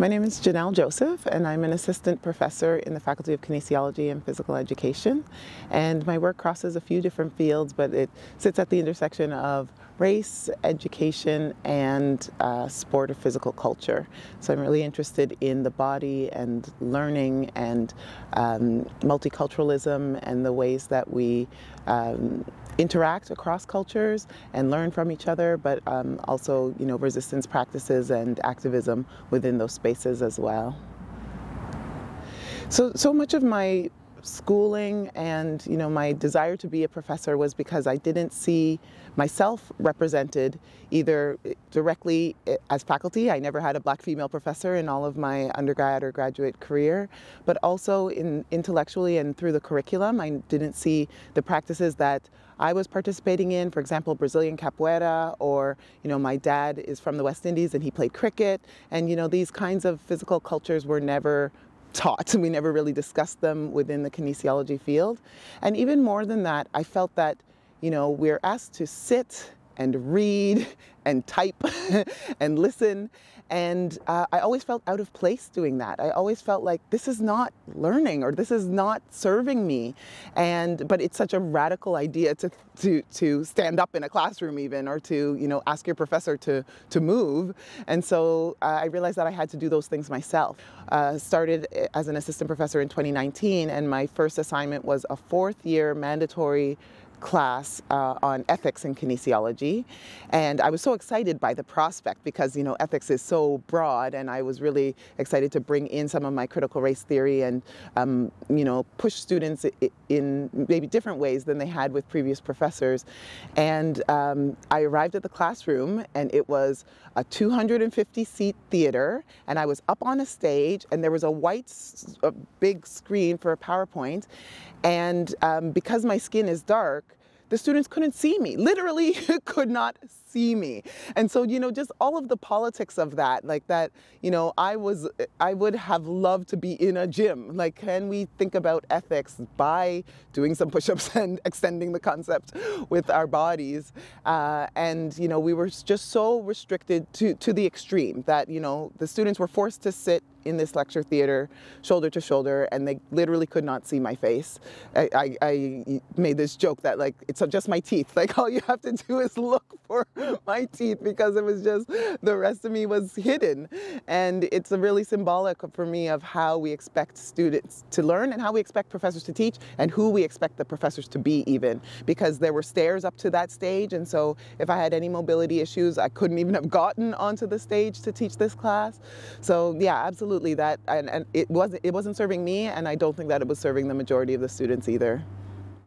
My name is Janelle Joseph, and I'm an assistant professor in the Faculty of Kinesiology and Physical Education. And my work crosses a few different fields, but it sits at the intersection of race, education, and uh, sport or physical culture. So I'm really interested in the body and learning and um, multiculturalism and the ways that we um, interact across cultures and learn from each other, but um, also, you know, resistance practices and activism within those spaces as well. So, so much of my schooling and you know my desire to be a professor was because I didn't see myself represented either eh, directly eh, as faculty. I never had a black female professor in all of my undergrad or graduate career, but also in intellectually and through the curriculum. I didn't see the practices that I was participating in, for example, Brazilian capoeira, or, you know, my dad is from the West Indies and he played cricket. And, you know, these kinds of physical cultures were never taught. We never really discussed them within the kinesiology field. And even more than that, I felt that, you know, we're asked to sit and read and type and listen. And uh, I always felt out of place doing that. I always felt like this is not learning or this is not serving me. And but it's such a radical idea to to to stand up in a classroom even or to you know ask your professor to to move. And so uh, I realized that I had to do those things myself. Uh, started as an assistant professor in 2019, and my first assignment was a fourth year mandatory class uh, on ethics and kinesiology. And I was so excited by the prospect because you know ethics is so broad and I was really excited to bring in some of my critical race theory and um, you know push students in maybe different ways than they had with previous professors. And um, I arrived at the classroom and it was a 250 seat theater and I was up on a stage and there was a white a big screen for a PowerPoint. And um, because my skin is dark, the students couldn't see me, literally could not see me. And so, you know, just all of the politics of that, like that, you know, I was, I would have loved to be in a gym. Like, can we think about ethics by doing some push-ups and extending the concept with our bodies? Uh, and, you know, we were just so restricted to, to the extreme that, you know, the students were forced to sit in this lecture theater, shoulder to shoulder, and they literally could not see my face. I, I, I, made this joke that like it's just my teeth. Like all you have to do is look for my teeth because it was just the rest of me was hidden, and it's a really symbolic for me of how we expect students to learn and how we expect professors to teach and who we expect the professors to be even because there were stairs up to that stage, and so if I had any mobility issues, I couldn't even have gotten onto the stage to teach this class. So yeah, absolutely that, and, and it wasn't it wasn't serving me, and I don't think that it was serving the majority of the students either.